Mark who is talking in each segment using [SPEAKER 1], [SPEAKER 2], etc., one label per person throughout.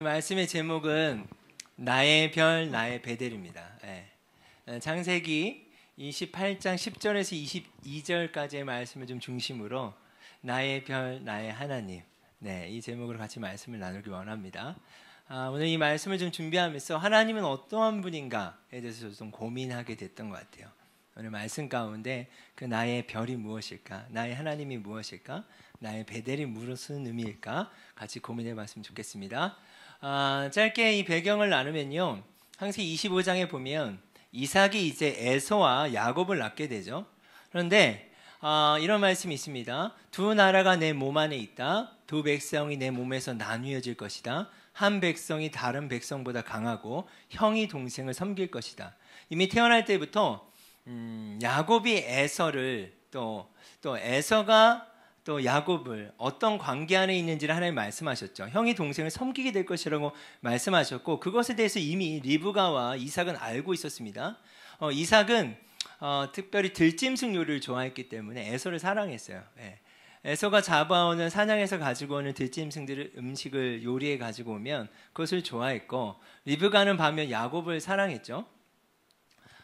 [SPEAKER 1] 말씀의 제목은 나의 별 나의 베델입니다. 예. 창세기 28장 10절에서 22절까지의 말씀을 좀 중심으로 나의 별 나의 하나님 네, 이 제목으로 같이 말씀을 나누기 원합니다. 아, 오늘 이 말씀을 좀 준비하면서 하나님은 어떠한 분인가에 대해서 좀 고민하게 됐던 것 같아요. 오늘 말씀 가운데 그 나의 별이 무엇일까? 나의 하나님이 무엇일까? 나의 베델이 무슨 의미일까? 같이 고민해 봤으면 좋겠습니다. 아, 짧게 이 배경을 나누면요. 항상 25장에 보면 이삭이 이제 에서와 야곱을 낳게 되죠. 그런데 아, 이런 말씀이 있습니다. 두 나라가 내 몸 안에 있다. 두 백성이 내 몸에서 나뉘어질 것이다. 한 백성이 다른 백성보다 강하고 형이 동생을 섬길 것이다. 이미 태어날 때부터 음, 야곱이 에서를 또 또 에서가 또 야곱을 어떤 관계 안에 있는지를 하나님 말씀하셨죠. 형이 동생을 섬기게 될 것이라고 말씀하셨고 그것에 대해서 이미 리브가와 이삭은 알고 있었습니다. 어, 이삭은 어, 특별히 들짐승 요리를 좋아했기 때문에 에서를 사랑했어요. 예. 에서가 잡아오는 사냥해서 가지고 오는 들짐승들을 음식을 요리해 가지고 오면 그것을 좋아했고 리브가는 반면 야곱을 사랑했죠.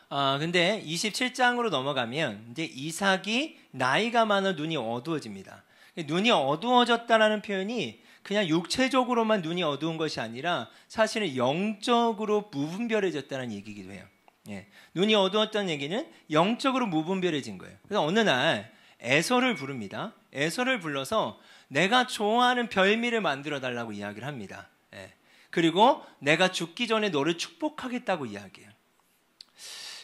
[SPEAKER 1] 아, 근데 27장으로 넘어가면 이제 이삭이 나이가 많아 눈이 어두워집니다. 눈이 어두워졌다라는 표현이 그냥 육체적으로만 눈이 어두운 것이 아니라 사실은 영적으로 무분별해졌다는 얘기기도 해요. 예. 눈이 어두웠다는 얘기는 영적으로 무분별해진 거예요. 그래서 어느 날 에서를 부릅니다. 에서를 불러서 내가 좋아하는 별미를 만들어 달라고 이야기를 합니다. 예. 그리고 내가 죽기 전에 너를 축복하겠다고 이야기해요.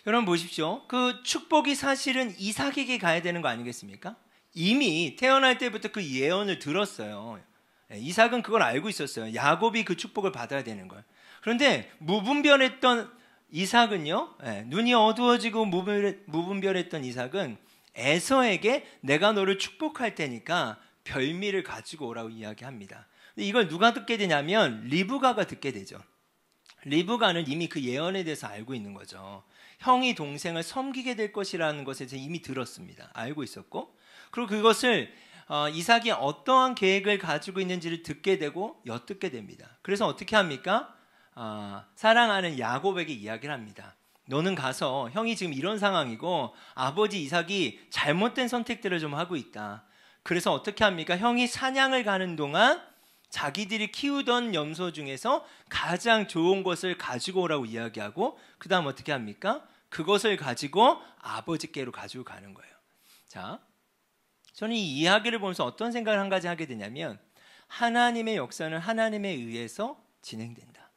[SPEAKER 1] 여러분 보십시오. 그 축복이 사실은 이삭에게 가야 되는 거 아니겠습니까? 이미 태어날 때부터 그 예언을 들었어요. 예, 이삭은 그걸 알고 있었어요. 야곱이 그 축복을 받아야 되는 걸. 그런데 무분별했던 이삭은요, 예, 눈이 어두워지고 무분별했던 이삭은 에서에게 내가 너를 축복할 테니까 별미를 가지고 오라고 이야기합니다. 이걸 누가 듣게 되냐면 리브가가 듣게 되죠. 리브가는 이미 그 예언에 대해서 알고 있는 거죠. 형이 동생을 섬기게 될 것이라는 것에 대해서 이미 들었습니다. 알고 있었고 그리고 그것을 어, 이삭이 어떠한 계획을 가지고 있는지를 듣게 되고 엿듣게 됩니다. 그래서 어떻게 합니까? 어, 사랑하는 야곱에게 이야기를 합니다. 너는 가서 형이 지금 이런 상황이고 아버지 이삭이 잘못된 선택들을 좀 하고 있다. 그래서 어떻게 합니까? 형이 사냥을 가는 동안 자기들이 키우던 염소 중에서 가장 좋은 것을 가지고 오라고 이야기하고 그 다음 어떻게 합니까? 그것을 가지고 아버지께로 가지고 가는 거예요. 자, 저는 이 이야기를 보면서 어떤 생각을 한 가지 하게 되냐면 하나님의 역사는 하나님에 의해서 진행된다.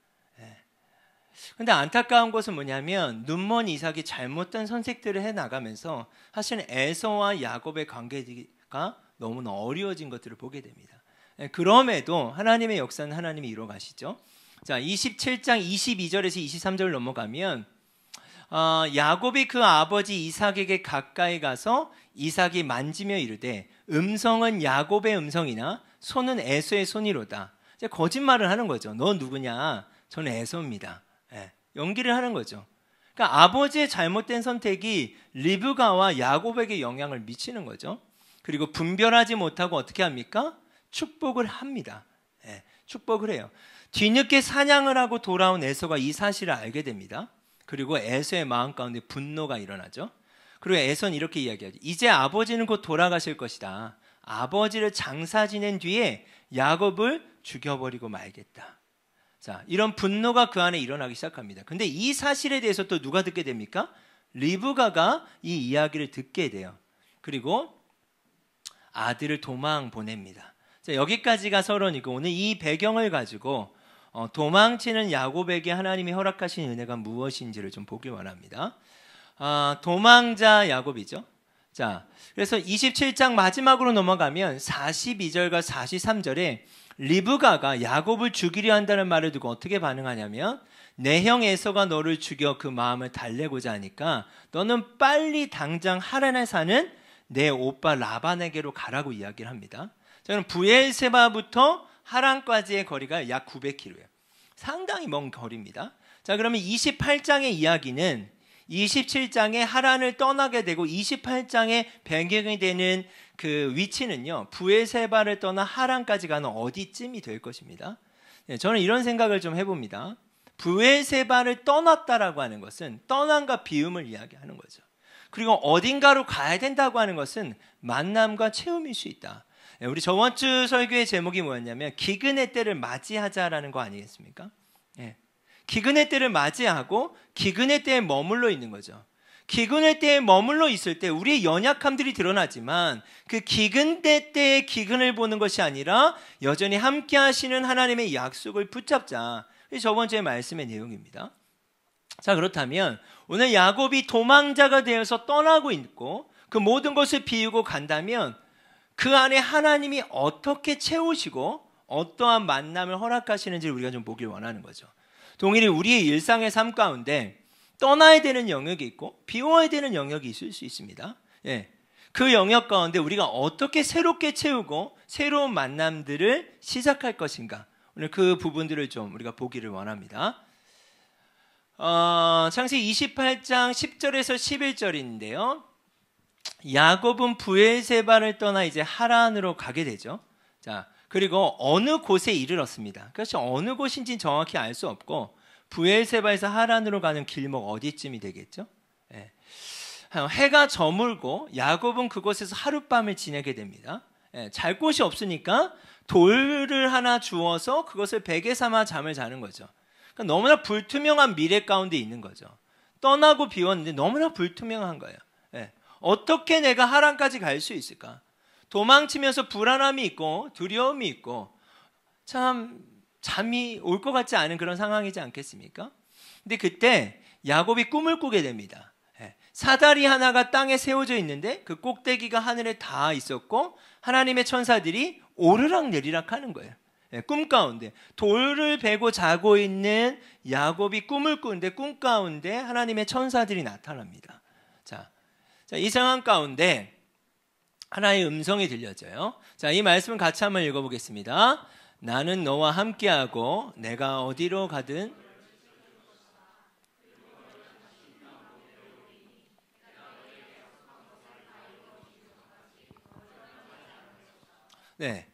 [SPEAKER 1] 그런데 예. 안타까운 것은 뭐냐면 눈먼 이삭이 잘못된 선택들을 해 나가면서 사실 에서와 야곱의 관계가 너무나 어려워진 것들을 보게 됩니다. 예, 그럼에도 하나님의 역사는 하나님이 이루어 가시죠. 자, 27장 22절에서 23절 넘어가면 어, 야곱이 그 아버지 이삭에게 가까이 가서 이삭이 만지며 이르되 음성은 야곱의 음성이나 손은 에서의 손이로다. 이제 거짓말을 하는 거죠. 너 누구냐? 저는 에서입니다. 예, 연기를 하는 거죠. 그러니까 아버지의 잘못된 선택이 리브가와 야곱에게 영향을 미치는 거죠. 그리고 분별하지 못하고 어떻게 합니까? 축복을 합니다. 예, 축복을 해요. 뒤늦게 사냥을 하고 돌아온 에서가 이 사실을 알게 됩니다. 그리고 에서의 마음 가운데 분노가 일어나죠. 그리고 에서는 이렇게 이야기하죠. 이제 아버지는 곧 돌아가실 것이다. 아버지를 장사 지낸 뒤에 야곱을 죽여버리고 말겠다. 자, 이런 분노가 그 안에 일어나기 시작합니다. 근데 이 사실에 대해서 또 누가 듣게 됩니까? 리브가가 이 이야기를 듣게 돼요. 그리고 아들을 도망 보냅니다. 자, 여기까지가 서론이고 오늘 이 배경을 가지고 어, 도망치는 야곱에게 하나님이 허락하신 은혜가 무엇인지를 좀 보길 원합니다. 아, 도망자 야곱이죠. 자, 그래서 27장 마지막으로 넘어가면 42절과 43절에 리브가가 야곱을 죽이려 한다는 말을 두고 어떻게 반응하냐면 내 형 에서가 너를 죽여 그 마음을 달래고자 하니까 너는 빨리 당장 하란에 사는 내 오빠 라반에게로 가라고 이야기를 합니다. 저는 부엘세바부터 하란까지의 거리가 약 900km예요. 상당히 먼 거리입니다. 자, 그러면 28장의 이야기는 27장에 하란을 떠나게 되고 28장의 배경이 되는 그 위치는요. 부엘세바를 떠나 하란까지 가는 어디쯤이 될 것입니다. 예, 저는 이런 생각을 좀 해봅니다. 부엘세바를 떠났다라고 하는 것은 떠난과 비움을 이야기하는 거죠. 그리고 어딘가로 가야 된다고 하는 것은 만남과 체험일 수 있다. 예, 우리 저번 주 설교의 제목이 뭐였냐면 기근의 때를 맞이하자라는 거 아니겠습니까? 예. 기근의 때를 맞이하고 기근의 때에 머물러 있는 거죠. 기근의 때에 머물러 있을 때 우리의 연약함들이 드러나지만 그 기근 때 때의 기근을 보는 것이 아니라 여전히 함께 하시는 하나님의 약속을 붙잡자. 저번 주의 말씀의 내용입니다. 자, 그렇다면 오늘 야곱이 도망자가 되어서 떠나고 있고 그 모든 것을 비우고 간다면 그 안에 하나님이 어떻게 채우시고 어떠한 만남을 허락하시는지를 우리가 좀 보길 원하는 거죠. 동일히 우리의 일상의 삶 가운데 떠나야 되는 영역이 있고 비워야 되는 영역이 있을 수 있습니다. 예. 그 영역 가운데 우리가 어떻게 새롭게 채우고 새로운 만남들을 시작할 것인가. 오늘 그 부분들을 좀 우리가 보기를 원합니다. 어, 창세기 28장 10절에서 11절인데요. 야곱은 부엘세바를 떠나 이제 하란으로 가게 되죠. 자, 그리고 어느 곳에 이르렀습니다. 그것이 어느 곳인지 정확히 알 수 없고 부엘세바에서 하란으로 가는 길목 어디쯤이 되겠죠? 예. 해가 저물고 야곱은 그곳에서 하룻밤을 지내게 됩니다. 예, 잘 곳이 없으니까 돌을 하나 주어서 그것을 베개 삼아 잠을 자는 거죠. 그러니까 너무나 불투명한 미래 가운데 있는 거죠. 떠나고 비웠는데 너무나 불투명한 거예요. 예. 어떻게 내가 하란까지 갈 수 있을까? 도망치면서 불안함이 있고 두려움이 있고 참 잠이 올 것 같지 않은 그런 상황이지 않겠습니까? 근데 그때 야곱이 꿈을 꾸게 됩니다. 예. 사다리 하나가 땅에 세워져 있는데 그 꼭대기가 하늘에 닿아 있었고 하나님의 천사들이 오르락 내리락 하는 거예요. 예, 꿈 가운데 돌을 베고 자고 있는 야곱이 꿈을 꾸는데 꿈 가운데 하나님의 천사들이 나타납니다. 자, 자, 이 상황 가운데 하나의 음성이 들려져요. 자, 이 말씀을 같이 한번 읽어보겠습니다. 나는 너와 함께하고 내가 어디로 가든 네.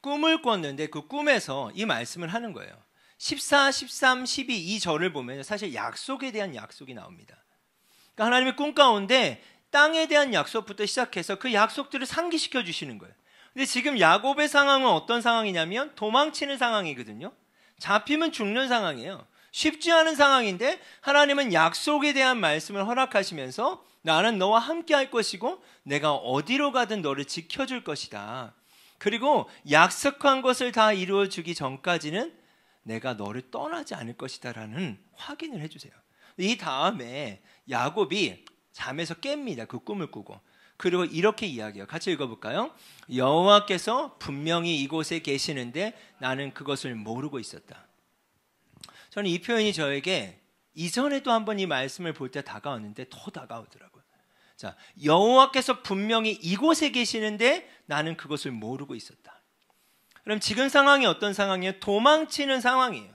[SPEAKER 1] 꿈을 꿨는데 그 꿈에서 이 말씀을 하는 거예요. 14, 13, 12 이 절을 보면 사실 약속에 대한 약속이 나옵니다. 그러니까 하나님의 꿈 가운데 땅에 대한 약속부터 시작해서 그 약속들을 상기시켜 주시는 거예요. 근데 지금 야곱의 상황은 어떤 상황이냐면 도망치는 상황이거든요. 잡히면 죽는 상황이에요. 쉽지 않은 상황인데 하나님은 약속에 대한 말씀을 허락하시면서 나는 너와 함께 할 것이고 내가 어디로 가든 너를 지켜줄 것이다. 그리고 약속한 것을 다 이루어 주기 전까지는 내가 너를 떠나지 않을 것이다라는 확인을 해주세요. 이 다음에 야곱이 잠에서 깹니다. 그 꿈을 꾸고. 그리고 이렇게 이야기해요. 같이 읽어볼까요? 여호와께서 분명히 이곳에 계시는데 나는 그것을 모르고 있었다. 저는 이 표현이 저에게 이전에도 한 번 이 말씀을 볼 때 다가왔는데 더 다가오더라고요. 자, 여호와께서 분명히 이곳에 계시는데 나는 그것을 모르고 있었다. 그럼 지금 상황이 어떤 상황이에요? 도망치는 상황이에요.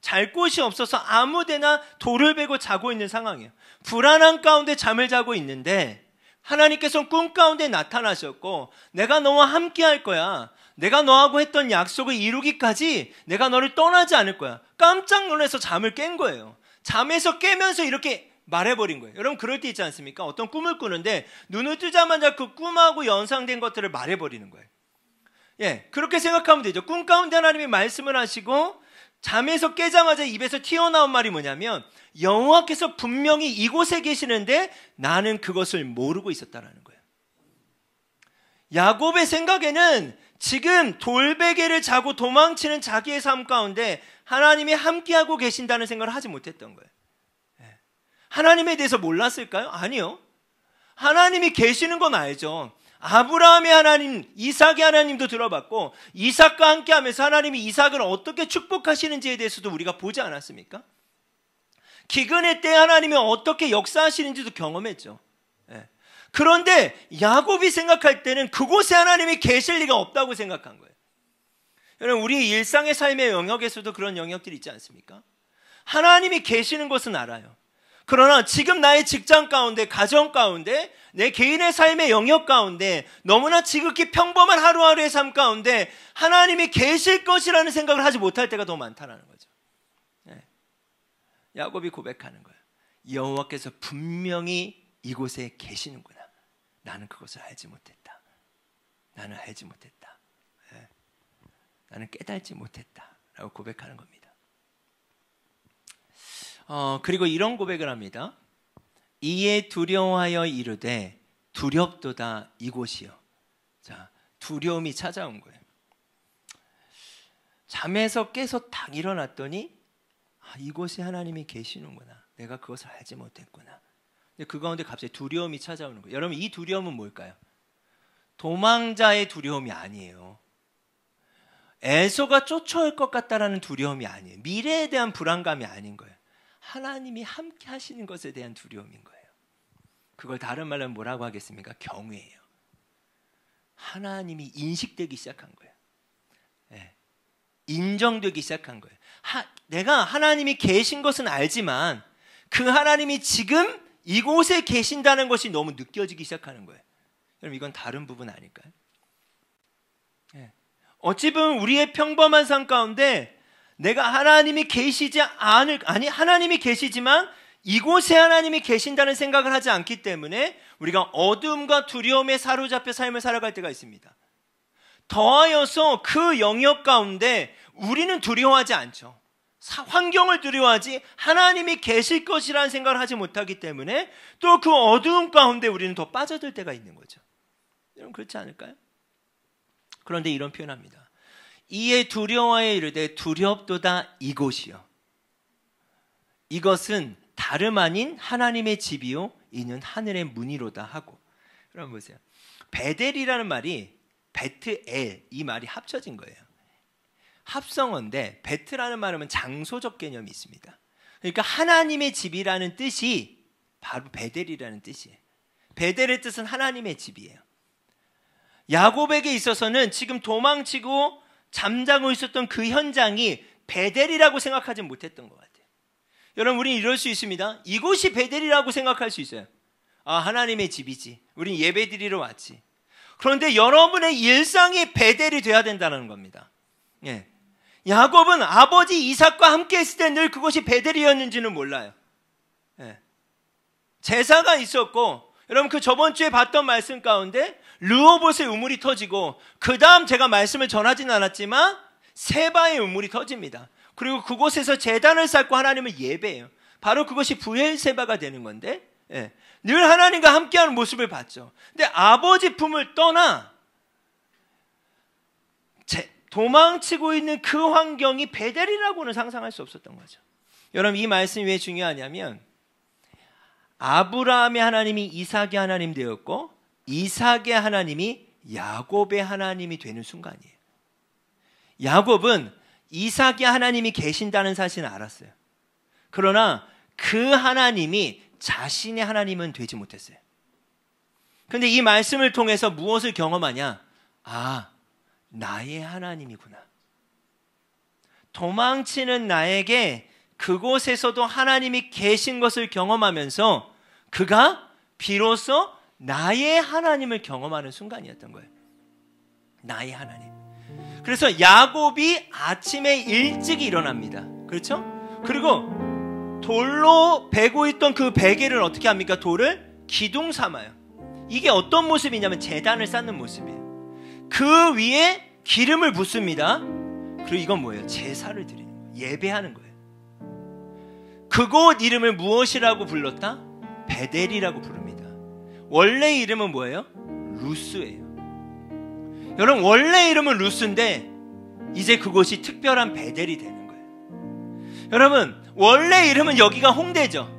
[SPEAKER 1] 예, 잘 곳이 없어서 아무데나 돌을 베고 자고 있는 상황이에요. 불안한 가운데 잠을 자고 있는데 하나님께서 꿈 가운데 나타나셨고 내가 너와 함께 할 거야. 내가 너하고 했던 약속을 이루기까지 내가 너를 떠나지 않을 거야. 깜짝 놀라서 잠을 깬 거예요. 잠에서 깨면서 이렇게 말해버린 거예요. 여러분 그럴 때 있지 않습니까? 어떤 꿈을 꾸는데 눈을 뜨자마자 그 꿈하고 연상된 것들을 말해버리는 거예요. 예, 그렇게 생각하면 되죠. 꿈 가운데 하나님이 말씀을 하시고 잠에서 깨자마자 입에서 튀어나온 말이 뭐냐면 여호와께서 분명히 이곳에 계시는데 나는 그것을 모르고 있었다라는 거예요. 야곱의 생각에는 지금 돌베개를 자고 도망치는 자기의 삶 가운데 하나님이 함께하고 계신다는 생각을 하지 못했던 거예요. 예. 하나님에 대해서 몰랐을까요? 아니요. 하나님이 계시는 건 알죠. 아브라함의 하나님, 이삭의 하나님도 들어봤고 이삭과 함께 하면서 하나님이 이삭을 어떻게 축복하시는지에 대해서도 우리가 보지 않았습니까? 기근의 때 하나님이 어떻게 역사하시는지도 경험했죠. 예. 그런데 야곱이 생각할 때는 그곳에 하나님이 계실 리가 없다고 생각한 거예요. 여러분 우리 일상의 삶의 영역에서도 그런 영역들이 있지 않습니까? 하나님이 계시는 것은 알아요. 그러나 지금 나의 직장 가운데, 가정 가운데, 내 개인의 삶의 영역 가운데, 너무나 지극히 평범한 하루하루의 삶 가운데 하나님이 계실 것이라는 생각을 하지 못할 때가 더 많다는 거죠. 네. 야곱이 고백하는 거예요. 여호와께서 분명히 이곳에 계시는구나. 나는 그것을 알지 못했다. 나는 알지 못했다. 네. 나는 깨달지 못했다. 라고 고백하는 겁니다. 어, 그리고 이런 고백을 합니다. 이에 두려워하여 이르되 두렵도다 이곳이요. 자, 두려움이 찾아온 거예요. 잠에서 깨서 딱 일어났더니 아, 이곳에 하나님이 계시는구나. 내가 그것을 알지 못했구나. 근데 그 가운데 갑자기 두려움이 찾아오는 거예요. 여러분 이 두려움은 뭘까요? 도망자의 두려움이 아니에요. 에서가 쫓아올 것 같다라는 두려움이 아니에요. 미래에 대한 불안감이 아닌 거예요. 하나님이 함께 하시는 것에 대한 두려움인 거예요. 그걸 다른 말로 뭐라고 하겠습니까? 경외예요. 하나님이 인식되기 시작한 거예요. 네. 인정되기 시작한 거예요. 하, 내가 하나님이 계신 것은 알지만 그 하나님이 지금 이곳에 계신다는 것이 너무 느껴지기 시작하는 거예요. 여러분 이건 다른 부분 아닐까요? 네. 어찌 보면 우리의 평범한 삶 가운데 내가 하나님이 계시지 않을 아니 하나님이 계시지만 이곳에 하나님이 계신다는 생각을 하지 않기 때문에 우리가 어둠과 두려움에 사로잡혀 삶을 살아갈 때가 있습니다. 더하여서 그 영역 가운데 우리는 두려워하지 않죠. 환경을 두려워하지 하나님이 계실 것이라는 생각을 하지 못하기 때문에 또 그 어두움 가운데 우리는 더 빠져들 때가 있는 거죠. 여러분 그렇지 않을까요? 그런데 이런 표현합니다. 이에 두려워하여 이르되 두렵도다 이곳이요. 이것은 다름 아닌 하나님의 집이요 이는 하늘의 문이로다 하고. 그럼 보세요. 벧엘이라는 말이 베트 엘 이 말이 합쳐진 거예요. 합성어인데 베트라는 말은 장소적 개념이 있습니다. 그러니까 하나님의 집이라는 뜻이 바로 베델이라는 뜻이에요. 베델의 뜻은 하나님의 집이에요. 야곱에게 있어서는 지금 도망치고 잠자고 있었던 그 현장이 베델이라고 생각하지 못했던 것 같아요. 여러분, 우리는 이럴 수 있습니다. 이곳이 베델이라고 생각할 수 있어요. 아, 하나님의 집이지. 우린 예배 드리러 왔지. 그런데 여러분의 일상이 베델이 돼야 된다는 겁니다. 예. 야곱은 아버지 이삭과 함께 했을 때 늘 그것이 베델이었는지는 몰라요. 예. 제사가 있었고, 여러분 그 저번 주에 봤던 말씀 가운데 르호봇의 우물이 터지고 그 다음 제가 말씀을 전하지는 않았지만 세바의 우물이 터집니다. 그리고 그곳에서 재단을 쌓고 하나님을 예배해요. 바로 그것이 부엘세바가 되는 건데 예. 늘 하나님과 함께하는 모습을 봤죠. 근데 아버지 품을 떠나 도망치고 있는 그 환경이 베델이라고는 상상할 수 없었던 거죠. 여러분 이 말씀이 왜 중요하냐면 아브라함의 하나님이 이삭의 하나님 되었고 이삭의 하나님이 야곱의 하나님이 되는 순간이에요. 야곱은 이삭의 하나님이 계신다는 사실을 알았어요. 그러나 그 하나님이 자신의 하나님은 되지 못했어요. 근데 이 말씀을 통해서 무엇을 경험하냐? 아, 나의 하나님이구나. 도망치는 나에게 그곳에서도 하나님이 계신 것을 경험하면서 그가 비로소 나의 하나님을 경험하는 순간이었던 거예요. 나의 하나님. 그래서 야곱이 아침에 일찍 일어납니다. 그렇죠? 그리고 돌로 베고 있던 그 베개를 어떻게 합니까? 돌을 기둥 삼아요. 이게 어떤 모습이냐면 재단을 쌓는 모습이에요. 그 위에 기름을 붓습니다. 그리고 이건 뭐예요? 제사를 드리는 거예요. 예배하는 거예요. 그곳 이름을 무엇이라고 불렀다? 베델이라고 부릅니다. 원래 이름은 뭐예요? 루스예요. 여러분 원래 이름은 루스인데 이제 그곳이 특별한 베델이 되는 거예요. 여러분 원래 이름은 여기가 홍대죠.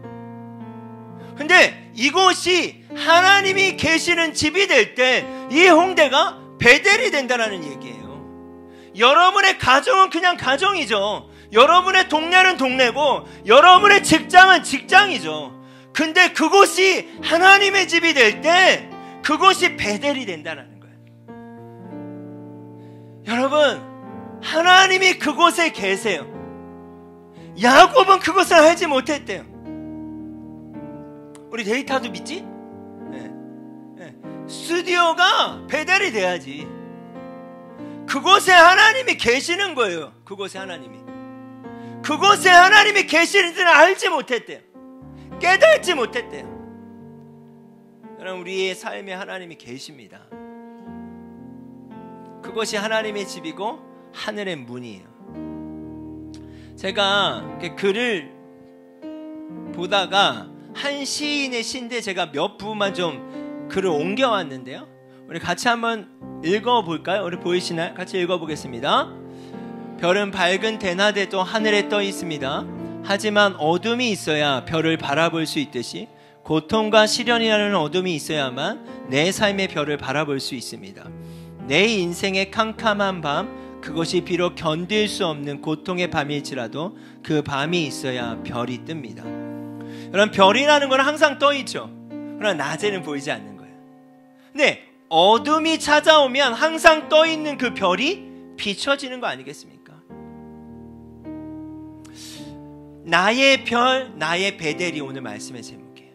[SPEAKER 1] 근데 이곳이 하나님이 계시는 집이 될 때 이 홍대가 베델이 된다는 얘기예요. 여러분의 가정은 그냥 가정이죠. 여러분의 동네는 동네고 여러분의 직장은 직장이죠. 근데 그곳이 하나님의 집이 될 때 그곳이 베델이 된다는 거예요. 여러분, 하나님이 그곳에 계세요. 야곱은 그것을 알지 못했대요. 우리 데이터도 믿지? 네. 네. 스튜디오가 배달이 돼야지. 그곳에 하나님이 계시는 거예요. 그곳에 하나님이. 그곳에 하나님이 계시는 줄 알지 못했대요. 깨닫지 못했대요. 여러분 우리의 삶에 하나님이 계십니다. 그것이 하나님의 집이고 하늘의 문이에요. 제가 글을 보다가 한 시인의 시인데 제가 몇 부분만 좀 글을 옮겨왔는데요. 우리 같이 한번 읽어볼까요? 우리 보이시나요? 같이 읽어보겠습니다. 별은 밝은 대낮에도 하늘에 떠 있습니다. 하지만 어둠이 있어야 별을 바라볼 수 있듯이 고통과 시련이라는 어둠이 있어야만 내 삶의 별을 바라볼 수 있습니다. 내 인생의 캄캄한 밤, 그것이 비록 견딜 수 없는 고통의 밤일지라도 그 밤이 있어야 별이 뜹니다. 여러분, 별이라는 건 항상 떠 있죠. 그러나 낮에는 보이지 않는 거예요. 네, 어둠이 찾아오면 항상 떠 있는 그 별이 비춰지는 거 아니겠습니까? 나의 별, 나의 베델이 오늘 말씀의 제목이에요.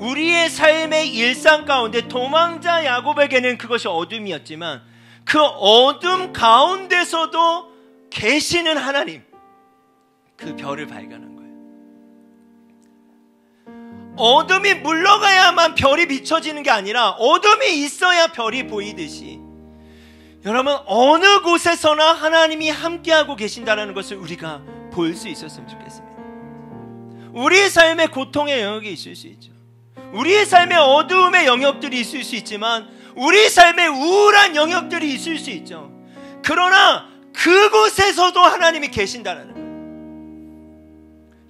[SPEAKER 1] 우리의 삶의 일상 가운데 도망자 야곱에게는 그것이 어둠이었지만 그 어둠 가운데서도 계시는 하나님, 그 별을 발견한 거예요. 어둠이 물러가야만 별이 비춰지는 게 아니라 어둠이 있어야 별이 보이듯이 여러분 어느 곳에서나 하나님이 함께하고 계신다는 것을 우리가 볼 수 있었으면 좋겠습니다. 우리의 삶의 고통의 영역이 있을 수 있죠. 우리의 삶의 어두움의 영역들이 있을 수 있지만 우리 삶의 우울한 영역들이 있을 수 있죠. 그러나 그곳에서도 하나님이 계신다는.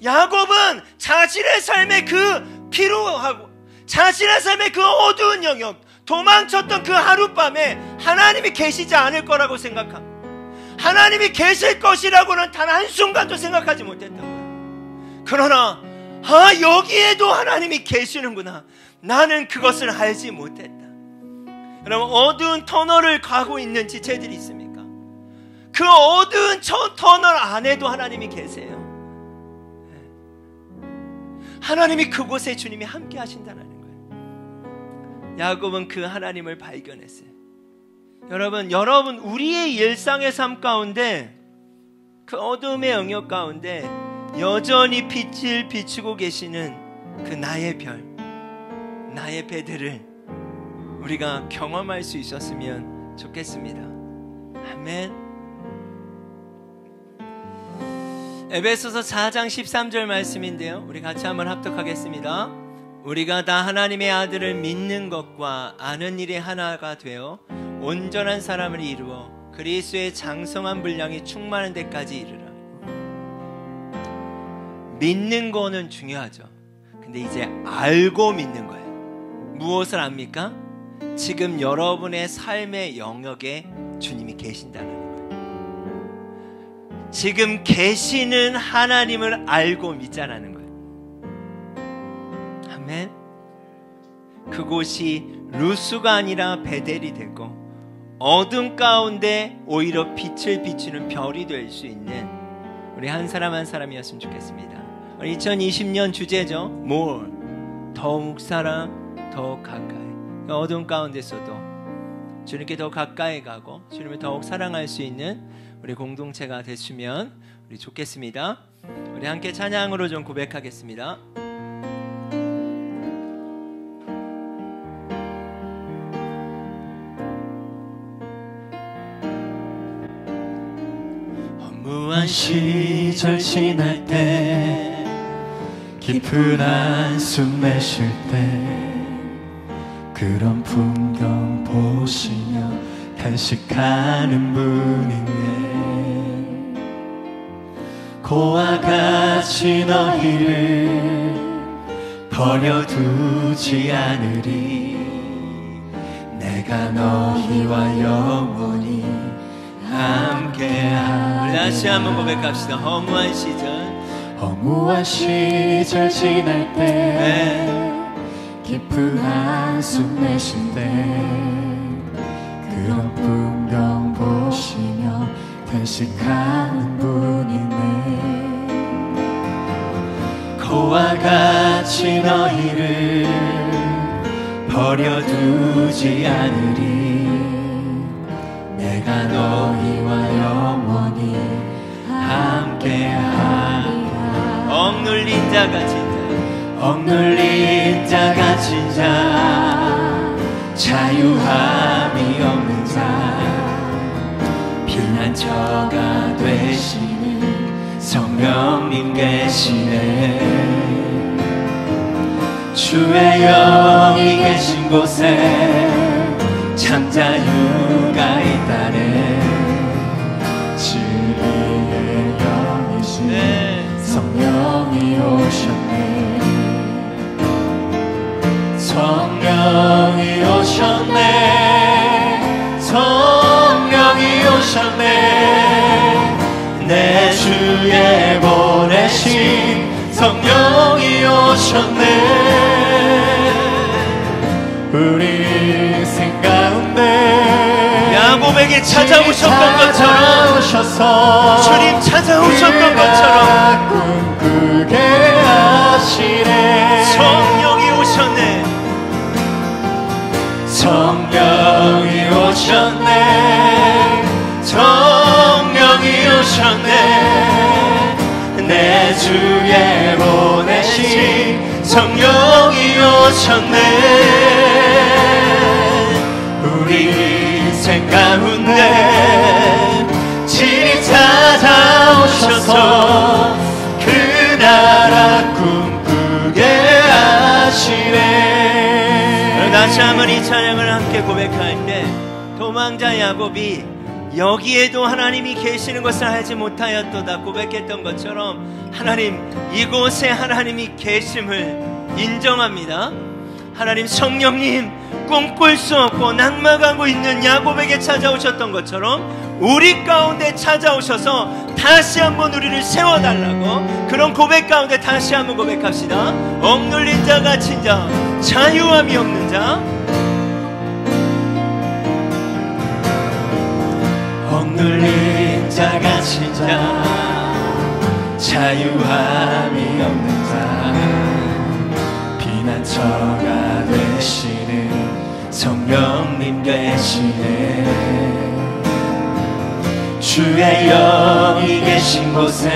[SPEAKER 1] 야곱은 자신의 삶의 그 피로하고 자신의 삶의 그 어두운 영역, 도망쳤던 그 하룻밤에 하나님이 계시지 않을 거라고 생각합니다. 하나님이 계실 것이라고는 단 한순간도 생각하지 못했던 거예요. 그러나, 아, 여기에도 하나님이 계시는구나. 나는 그것을 알지 못했다. 여러분, 어두운 터널을 가고 있는 지체들이 있습니까? 그 어두운 터널 안에도 하나님이 계세요. 하나님이 그곳에 주님이 함께 하신다는 거예요. 야곱은 그 하나님을 발견했어요. 여러분, 여러분, 우리의 일상의 삶 가운데 그 어둠의 영역 가운데 여전히 빛을 비추고 계시는 그 나의 별, 나의 배들을 우리가 경험할 수 있었으면 좋겠습니다. 아멘. 에베소서 4장 13절 말씀인데요. 우리 같이 한번 합독하겠습니다. 우리가 다 하나님의 아들을 믿는 것과 아는 일이 하나가 되어 온전한 사람을 이루어 그리스의 장성한 분량이 충만한 데까지 이르라. 믿는 거는 중요하죠. 근데 이제 알고 믿는 거예요. 무엇을 압니까? 지금 여러분의 삶의 영역에 주님이 계신다는 거예요. 지금 계시는 하나님을 알고 믿자라는 거예요. 아멘. 그곳이 루스가 아니라 베델이 되고 어둠 가운데 오히려 빛을 비추는 별이 될 수 있는 우리 한 사람 한 사람이었으면 좋겠습니다. 2020년 주제죠. more 더욱 사랑, 더욱 가까이. 어둠 가운데서도 주님께 더 가까이 가고 주님을 더욱 사랑할 수 있는 우리 공동체가 됐으면 우리 좋겠습니다. 우리 함께 찬양으로 좀 고백하겠습니다.
[SPEAKER 2] 시절 지날 때 깊은 한숨 내쉴 때 그런 풍경 보시며 간식하는 분 있네 고와 같이 너희를 버려두지 않으리. 내가 너희와 영원히 함께하리
[SPEAKER 1] 다시 한번 고백합시다. 허무한 시절,
[SPEAKER 2] 허무한 시절 지날 때.
[SPEAKER 1] 네.
[SPEAKER 2] 깊은 한숨 내쉴 때. 그런 풍경 보시며 탄식하는 분이네. 고와 같이 같이 너희를 버려두지 않으리
[SPEAKER 1] 억눌린 자가 진짜
[SPEAKER 2] 억눌린 자가 진자 자유함이 없는 자 피난처가 되시는 성령님 계시네. 주의 영이 계신 곳에 참 자유가 성령이 오셨네. 성령이 오셨네. 내 주에 보내신 성령이 오셨네. 우리 인생 가운데
[SPEAKER 1] 야곱에게 찾아오셨던 것처럼 주님 찾아오셨던 것처럼
[SPEAKER 2] 꿈꾸게 하시네 주에 보내신 성령이 오셨네 우리 인생 가운데 진이 찾아오셔서 그 나라 꿈꾸게 하시네.
[SPEAKER 1] 다시 한번 이 찬양을 함께 고백할 때 도망자 야곱이 여기에도 하나님이 계시는 것을 알지 못하였도다 고백했던 것처럼 하나님 이곳에 하나님이 계심을 인정합니다. 하나님 성령님 꿈꿀 수 없고 낙망하고 있는 야곱에게 찾아오셨던 것처럼 우리 가운데 찾아오셔서 다시 한번 우리를 세워달라고 그런 고백 가운데 다시 한번 고백합시다. 억눌린 자가 친자 자유함이 없는 자
[SPEAKER 2] 억눌린 자가 진짜 자유함이 없는 자 피난처가 되시는 성령님 계시네 주의 영이 계신 곳에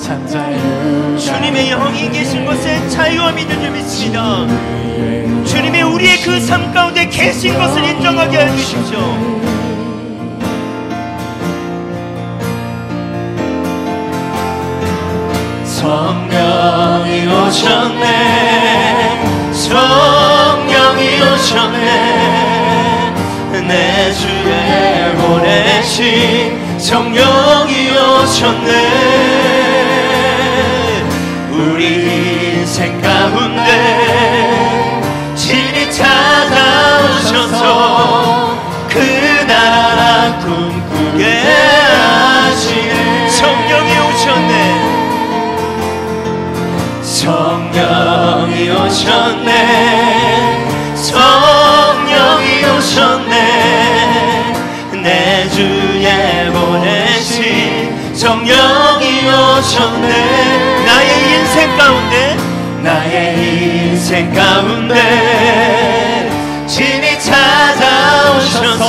[SPEAKER 2] 참 자유
[SPEAKER 1] 주님의 영이 계신 곳에 자유함이 있는 줄 믿습니다. 주님의 우리의 그 삶 가운데 계신 것을 인정하게 해주십시오.
[SPEAKER 2] 성령이 오셨네. 성령이 오셨네. 내 주에 보내신 성령이 오셨네. 우리 인생 가운데 여기
[SPEAKER 1] 오셨네. 나의 인생 가운데.
[SPEAKER 2] 나의 인생 가운데. 진이 찾아오셔서